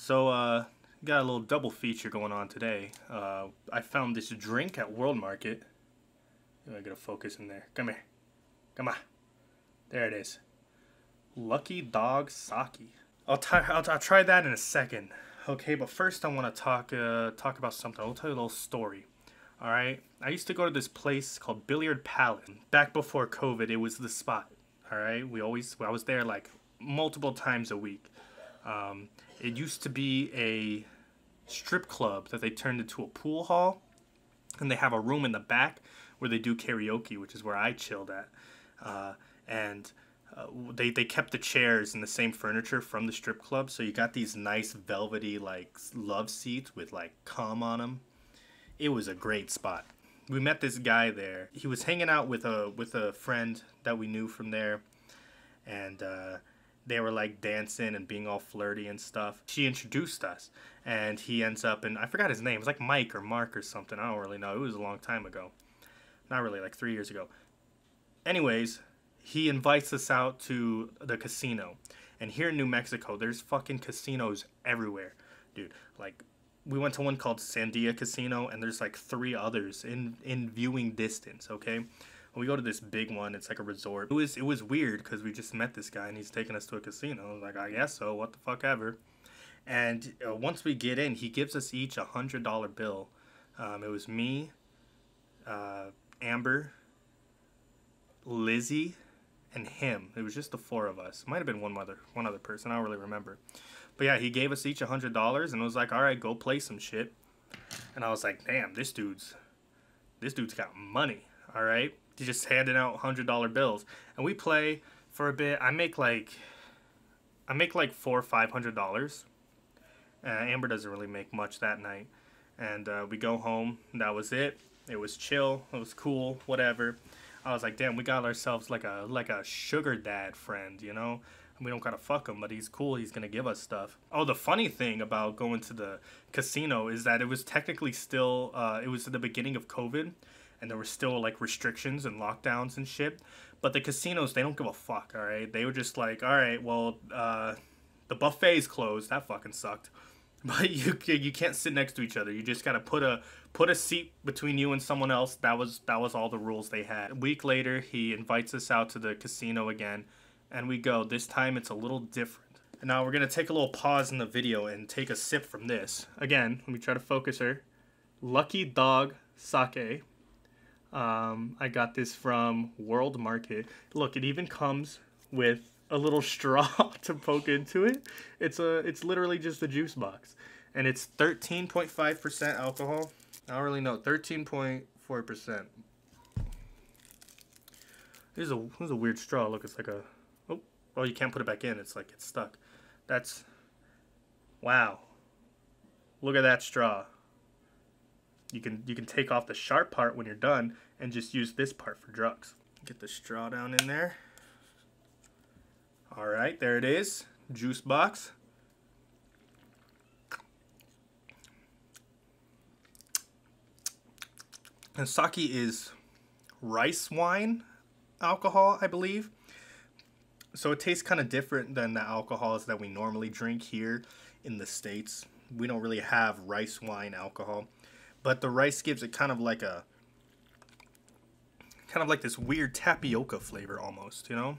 So, uh, got a little double feature going on today. Uh, I found this drink at World Market. I gotta focus in there. Come here. Come on. There it is. Lucky Dog Sake. I'll, t- I'll, I'll try that in a second. Okay, but first I want to talk uh, talk about something. I'll tell you a little story. All right, I used to go to this place called Billiard Palace. Back before COVID, it was the spot. All right, we always I was there like multiple times a week. Um, it used to be a strip club that they turned into a pool hall, and they have a room in the back where they do karaoke, which is where I chilled at. Uh, and uh, they they kept the chairs and the same furniture from the strip club, so you got these nice velvety like love seats with like cum on them. It was a great spot. We met this guy there. He was hanging out with a with a friend that we knew from there, and uh, they were like dancing and being all flirty and stuff. She introduced us, and he ends up and I forgot his name. It was like Mike or Mark or something. I don't really know. It was a long time ago. Not really, like three years ago. Anyways, he invites us out to the casino. And here in New Mexico, there's fucking casinos everywhere. Dude, like we went to one called Sandia Casino and there's like three others in in viewing distance, okay? We go to this big one, it's like a resort. It was it was weird cuz we just met this guy and he's taking us to a casino. like, I guess so. What the fuck ever. And uh, once we get in, he gives us each a hundred dollar bill. Um, it was me, uh, Amber, Lizzie, and him. It was just the four of us. Might have been one other one other person. I don't really remember. But yeah, he gave us each a hundred dollars and was like, "All right, go play some shit." And I was like, "Damn, this dude's this dude's got money." All right, just handing out hundred dollar bills, and we play for a bit. I make like I make like four or five hundred dollars. Uh, Amber doesn't really make much that night, and uh, we go home. That was it. It was chill. It was cool. Whatever. I was like, damn, we got ourselves like a like a sugar dad friend, you know. We don't gotta fuck him, but he's cool. He's gonna give us stuff. Oh, the funny thing about going to the casino is that it was technically still uh, it was the beginning of COVID, and there were still like restrictions and lockdowns and shit. But the casinos they don't give a fuck. All right, they were just like, all right, well, uh, the buffet's closed. That fucking sucked. But you you can't sit next to each other. You just gotta put a put a seat between you and someone else. That was that was all the rules they had. A week later, he invites us out to the casino again, and we go. This time it's a little different. And now we're gonna take a little pause in the video and take a sip from this. Again, let me try to focus her. Lucky Dog Sake. Um, I got this from World Market. Look, it even comes with a little straw to poke into it. It's a it's literally just a juice box. And it's 13.5% alcohol. I don't really know. 13.4%. This is a is a weird straw. Look, it's like a oh oh you can't put it back in. It's like it's stuck. That's wow. Look at that straw. You can you can take off the sharp part when you're done and just use this part for drugs. Get the straw down in there. All right, there it is. Juice box. And sake is rice wine alcohol, I believe. So it tastes kind of different than the alcohols that we normally drink here in the States. We don't really have rice wine alcohol. But the rice gives it kind of like a kind of like this weird tapioca flavor almost, you know?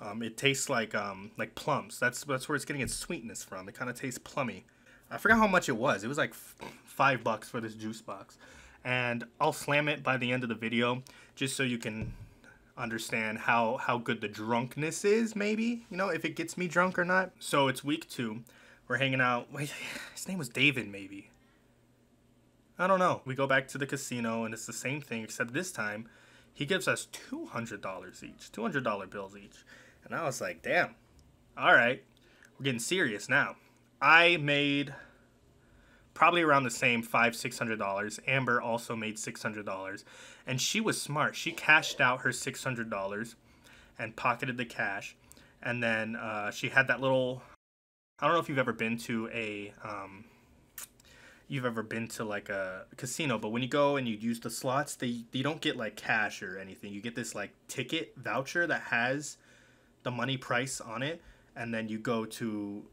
Um, it tastes like um, like plums. That's that's where it's getting its sweetness from. It kind of tastes plummy. I forgot how much it was. It was like five bucks for this juice box, and I'll slam it by the end of the video just so you can understand how how good the drunkenness is. Maybe you know if it gets me drunk or not. So it's week two. We're hanging out. His name was David. Maybe. I don't know. We go back to the casino and it's the same thing except this time he gives us $200 each, $200 bills each. And I was like, damn, all right, we're getting serious now. I made probably around the same five, six hundred dollars. Amber also made six hundred dollars. And she was smart. She cashed out her six hundred dollars and pocketed the cash. And then uh, she had that little I don't know if you've ever been to a um, you've ever been to like a casino, but when you go and you use the slots, they you don't get like cash or anything. You get this like ticket voucher that has the money price on it, and then you go to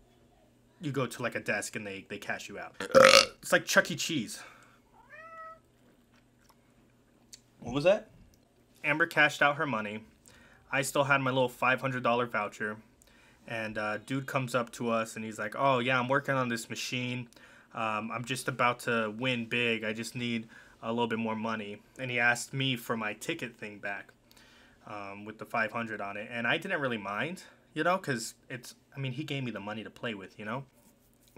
you go to like a desk and they they cash you out. it's like Chuck E. Cheese. What was that? Amber cashed out her money. I still had my little $500 voucher. And uh, dude comes up to us and he's like, "Oh yeah, I'm working on this machine. Um, I'm just about to win big. I just need a little bit more money." And he asked me for my ticket thing back um, with the 500 on it, and I didn't really mind, you know, because it's. I mean, he gave me the money to play with, you know.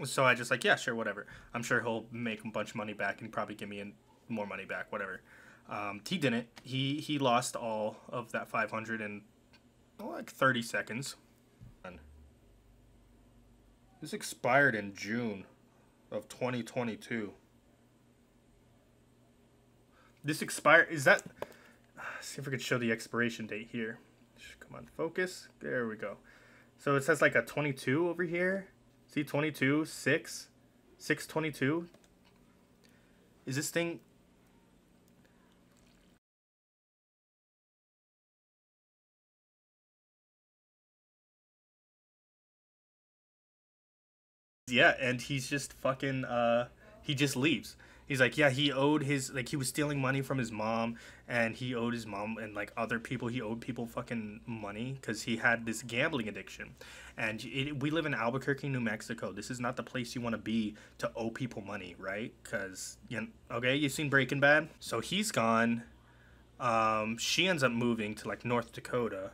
So I just like, yeah, sure, whatever. I'm sure he'll make a bunch of money back and probably give me more money back, whatever. Um, he didn't. He he lost all of that 500 in like 30 seconds. This expired in June of 2022. This expire is that see if we could show the expiration date here. Come on, focus. There we go. So it says like a 22 over here. See 22, 6, 622. Is this thing Yeah, and he's just fucking uh he just leaves. He's like, yeah, he owed his like he was stealing money from his mom and he owed his mom and like other people he owed people fucking money cuz he had this gambling addiction. And it, we live in Albuquerque, New Mexico. This is not the place you want to be to owe people money, right? Cuz you know, okay, you've seen Breaking Bad? So he's gone. Um she ends up moving to like North Dakota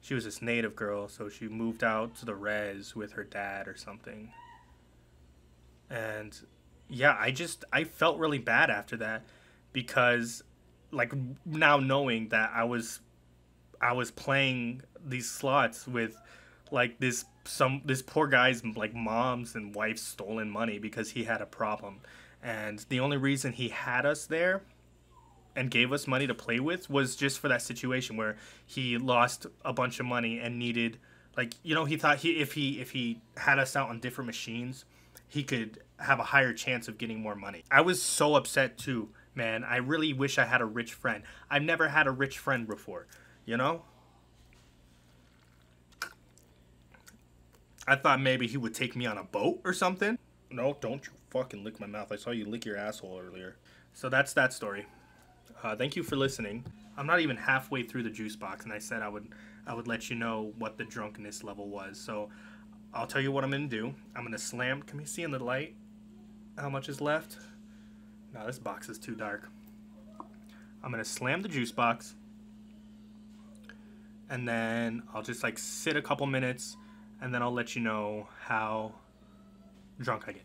she was this native girl, so she moved out to the res with her dad or something. And yeah, I just I felt really bad after that because like now knowing that I was I was playing these slots with like this some this poor guy's like mom's and wife's stolen money because he had a problem. And the only reason he had us there and gave us money to play with was just for that situation where he lost a bunch of money and needed like you know he thought he if he if he had us out on different machines he could have a higher chance of getting more money. I was so upset too man. I really wish i had a rich friend. I've never had a rich friend before you know? I thought maybe he would take me on a boat or something. No don't you fucking lick my mouth. I saw you lick your asshole earlier. So that's that story uh, thank you for listening. I'm not even halfway through the juice box, and I said I would I would let you know what the drunkenness level was. So I'll tell you what I'm gonna do. I'm gonna slam. Can you see in the light how much is left? No, this box is too dark. I'm gonna slam the juice box, and then I'll just like sit a couple minutes, and then I'll let you know how drunk I get.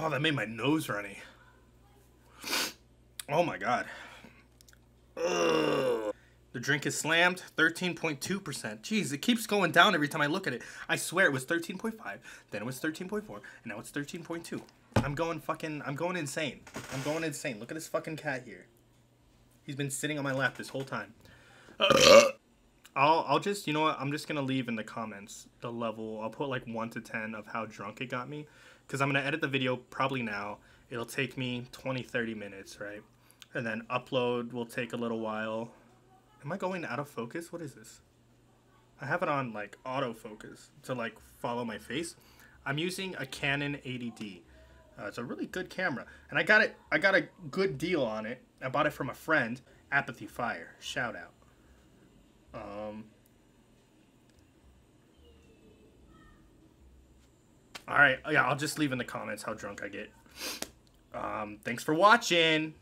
Oh, that made my nose runny. Oh, my God. Ugh. The drink is slammed, 13.2%. Jeez, it keeps going down every time I look at it. I swear it was 13.5, then it was 13.4, and now it's 13.2. I'm going fucking, I'm going insane. I'm going insane. Look at this fucking cat here. He's been sitting on my lap this whole time. Uh, I'll I'll just you know what I'm just gonna leave in the comments the level. I'll put like one to ten of how drunk it got me, because I'm gonna edit the video probably now. It'll take me 20 30 minutes, right? And then upload will take a little while. Am I going out of focus? What is this? I have it on like autofocus to like follow my face. I'm using a Canon 80D. Uh, it's a really good camera, and I got it. I got a good deal on it. I bought it from a friend. Apathy Fire. Shout out. Um, all right. Yeah, I'll just leave in the comments how drunk I get. Um, thanks for watching.